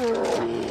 Hum.